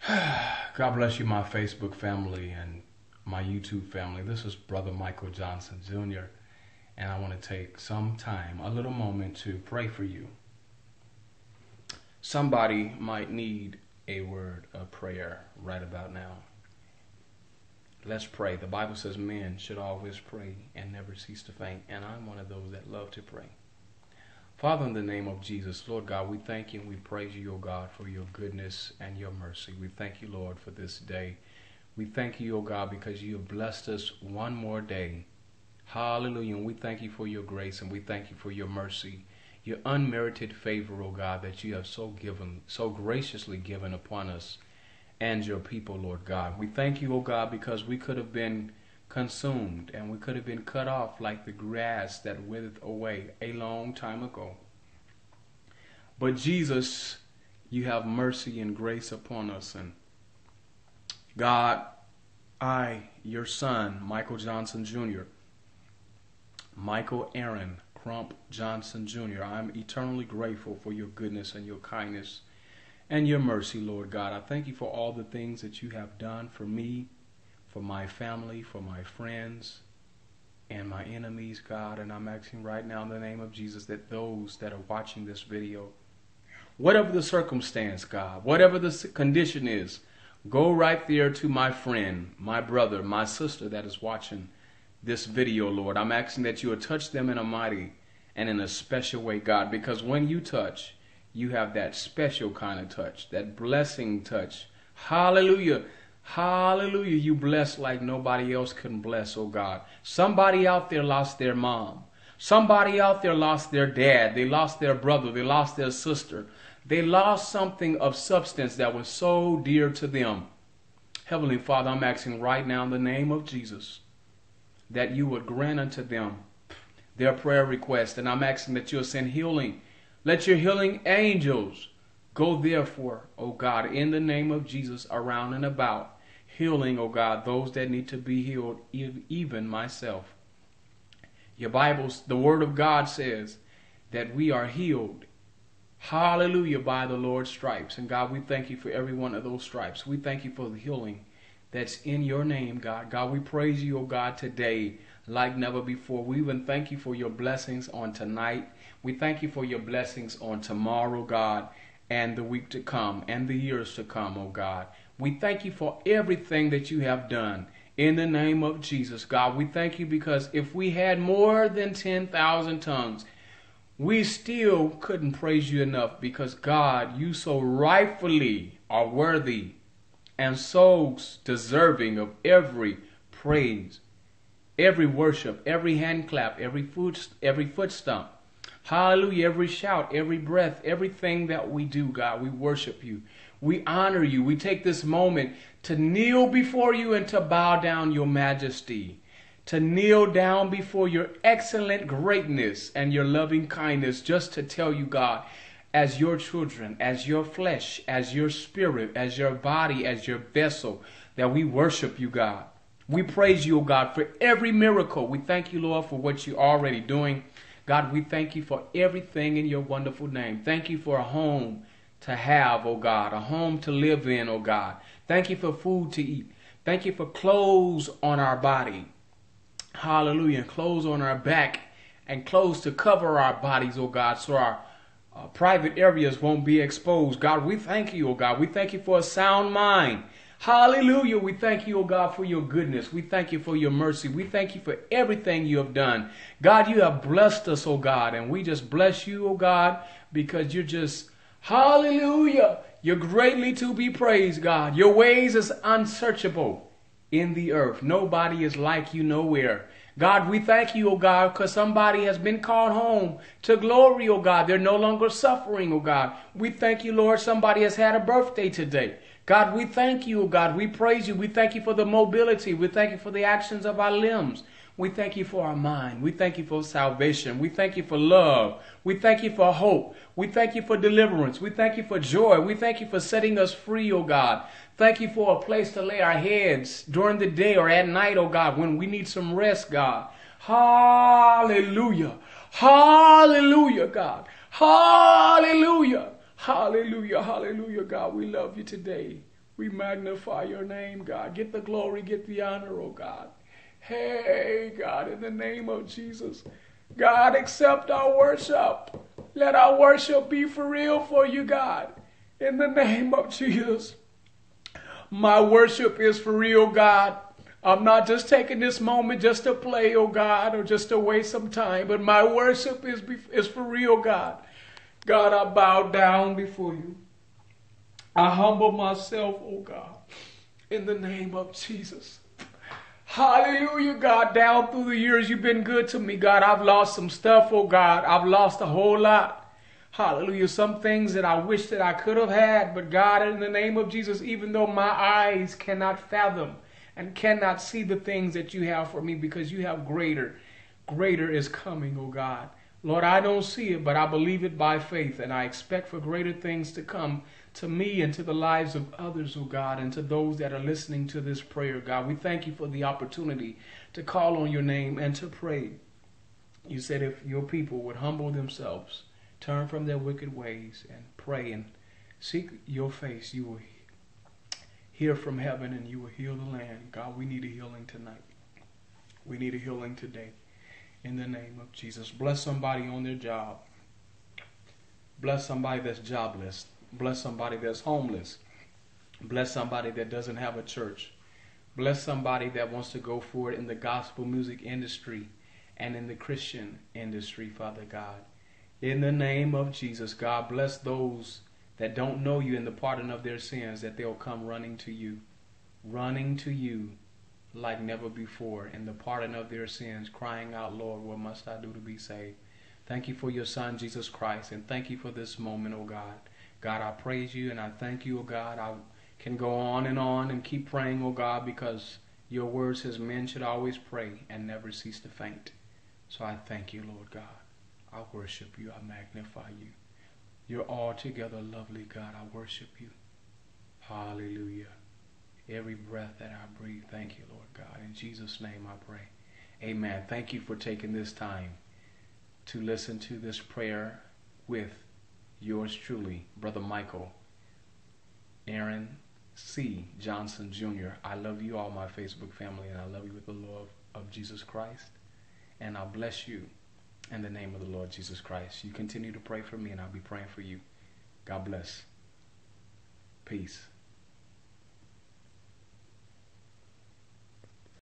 God bless you, my Facebook family and my YouTube family. This is Brother Michael Johnson Jr., and I want to take some time, a little moment, to pray for you. Somebody might need a word of prayer right about now. Let's pray. The Bible says men should always pray and never cease to faint, and I'm one of those that love to pray. Father, in the name of Jesus, Lord God, we thank you and we praise you, O God, for your goodness and your mercy. We thank you, Lord, for this day. We thank you, O God, because you have blessed us one more day. Hallelujah. And we thank you for your grace and we thank you for your mercy, your unmerited favor, O God, that you have so given, so graciously given upon us and your people, Lord God. We thank you, O God, because we could have been consumed, and we could have been cut off like the grass that withereth away a long time ago. But Jesus, you have mercy and grace upon us. And God, I, your son, Michael Johnson Jr., Michael Aaron Crump Johnson Jr., I'm eternally grateful for your goodness and your kindness and your mercy, Lord God. I thank you for all the things that you have done for me for my family, for my friends, and my enemies, God. And I'm asking right now in the name of Jesus that those that are watching this video, whatever the circumstance, God, whatever the condition is, go right there to my friend, my brother, my sister that is watching this video, Lord. I'm asking that you would touch them in a mighty and in a special way, God, because when you touch, you have that special kind of touch, that blessing touch. Hallelujah Hallelujah. You bless like nobody else can bless, oh God. Somebody out there lost their mom. Somebody out there lost their dad. They lost their brother. They lost their sister. They lost something of substance that was so dear to them. Heavenly Father, I'm asking right now in the name of Jesus that you would grant unto them their prayer request. And I'm asking that you'll send healing. Let your healing angels Go therefore, O God, in the name of Jesus, around and about, healing, O God, those that need to be healed, even myself. Your Bible, the Word of God says that we are healed. Hallelujah, by the Lord's stripes. And God, we thank you for every one of those stripes. We thank you for the healing that's in your name, God. God, we praise you, O God, today like never before. We even thank you for your blessings on tonight. We thank you for your blessings on tomorrow, God and the week to come and the years to come, O oh God. We thank you for everything that you have done. In the name of Jesus, God, we thank you because if we had more than 10,000 tongues, we still couldn't praise you enough because, God, you so rightfully are worthy and so deserving of every praise, every worship, every hand clap, every foot, every foot. Hallelujah. Every shout, every breath, everything that we do, God, we worship you. We honor you. We take this moment to kneel before you and to bow down your majesty, to kneel down before your excellent greatness and your loving kindness, just to tell you, God, as your children, as your flesh, as your spirit, as your body, as your vessel, that we worship you, God. We praise you, God, for every miracle. We thank you, Lord, for what you're already doing. God, we thank you for everything in your wonderful name. Thank you for a home to have, oh God, a home to live in, oh God. Thank you for food to eat. Thank you for clothes on our body. Hallelujah. Clothes on our back and clothes to cover our bodies, oh God, so our uh, private areas won't be exposed. God, we thank you, oh God. We thank you for a sound mind. Hallelujah. We thank you, O God, for your goodness. We thank you for your mercy. We thank you for everything you have done. God, you have blessed us, O God, and we just bless you, O God, because you're just, hallelujah. You're greatly to be praised, God. Your ways is unsearchable in the earth. Nobody is like you nowhere. God, we thank you, O God, because somebody has been called home to glory, O God. They're no longer suffering, O God. We thank you, Lord. Somebody has had a birthday today. God, we thank you, God. We praise you. We thank you for the mobility. We thank you for the actions of our limbs. We thank you for our mind. We thank you for salvation. We thank you for love. We thank you for hope. We thank you for deliverance. We thank you for joy. We thank you for setting us free, oh God. Thank you for a place to lay our heads during the day or at night, oh God, when we need some rest, God. Hallelujah. Hallelujah, God. Hallelujah. Hallelujah, hallelujah, God. We love you today. We magnify your name, God. Get the glory, get the honor, oh God. Hey, God, in the name of Jesus. God, accept our worship. Let our worship be for real for you, God. In the name of Jesus. My worship is for real, God. I'm not just taking this moment just to play, oh God, or just to waste some time, but my worship is, is for real, God. God, I bow down before you. I humble myself, oh God, in the name of Jesus. Hallelujah, God. Down through the years, you've been good to me, God. I've lost some stuff, oh God. I've lost a whole lot. Hallelujah. Some things that I wish that I could have had, but God, in the name of Jesus, even though my eyes cannot fathom and cannot see the things that you have for me because you have greater, greater is coming, oh God. Lord, I don't see it, but I believe it by faith, and I expect for greater things to come to me and to the lives of others, oh God, and to those that are listening to this prayer, God. We thank you for the opportunity to call on your name and to pray. You said if your people would humble themselves, turn from their wicked ways, and pray and seek your face, you will hear from heaven and you will heal the land. God, we need a healing tonight. We need a healing today. In the name of Jesus. Bless somebody on their job. Bless somebody that's jobless. Bless somebody that's homeless. Bless somebody that doesn't have a church. Bless somebody that wants to go forward in the gospel music industry and in the Christian industry, Father God. In the name of Jesus, God, bless those that don't know you in the pardon of their sins, that they'll come running to you, running to you like never before in the pardon of their sins, crying out, Lord, what must I do to be saved? Thank you for your Son, Jesus Christ, and thank you for this moment, O oh God. God, I praise you and I thank you, O God. I can go on and on and keep praying, O God, because your word says men should always pray and never cease to faint. So I thank you, Lord God. I worship you. I magnify you. You're altogether lovely, God. I worship you. Hallelujah. Every breath that I breathe, thank you, Lord God. In Jesus' name I pray. Amen. Thank you for taking this time to listen to this prayer with Yours truly, Brother Michael, Aaron C. Johnson Jr. I love you all, my Facebook family, and I love you with the love of Jesus Christ. And I'll bless you in the name of the Lord Jesus Christ. You continue to pray for me, and I'll be praying for you. God bless. Peace.